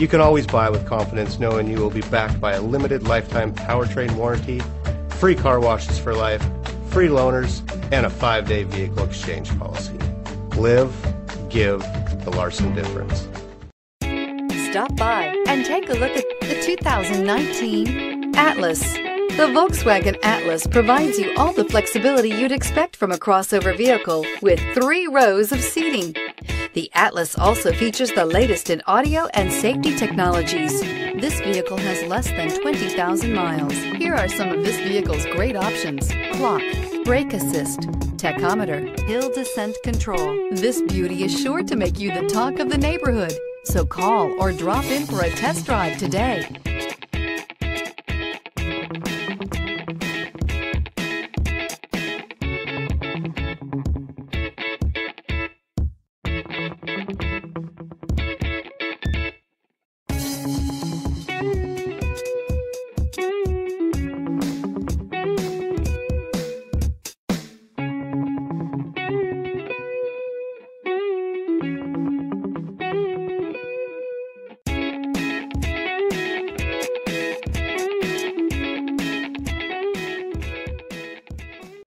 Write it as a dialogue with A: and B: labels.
A: You can always buy with confidence knowing you will be backed by a limited lifetime powertrain warranty, free car washes for life, free loaners, and a five day vehicle exchange policy. Live, give the Larson difference.
B: Stop by and take a look at the 2019 Atlas. The Volkswagen Atlas provides you all the flexibility you'd expect from a crossover vehicle with three rows of seating. The Atlas also features the latest in audio and safety technologies. This vehicle has less than 20,000 miles. Here are some of this vehicle's great options. Clock, brake assist, tachometer, hill descent control. This beauty is sure to make you the talk of the neighborhood. So call or drop in for a test drive today.